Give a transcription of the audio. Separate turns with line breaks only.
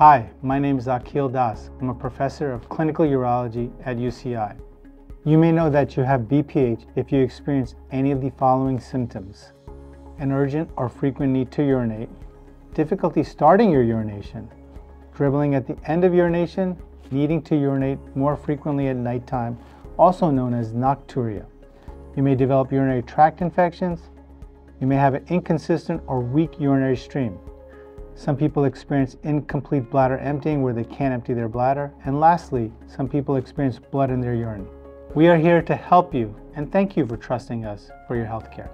Hi, my name is Akhil Das. I'm a professor of clinical urology at UCI. You may know that you have BPH if you experience any of the following symptoms an urgent or frequent need to urinate, difficulty starting your urination, dribbling at the end of urination, needing to urinate more frequently at nighttime, also known as nocturia. You may develop urinary tract infections. You may have an inconsistent or weak urinary stream. Some people experience incomplete bladder emptying where they can't empty their bladder. And lastly, some people experience blood in their urine. We are here to help you and thank you for trusting us for your health care.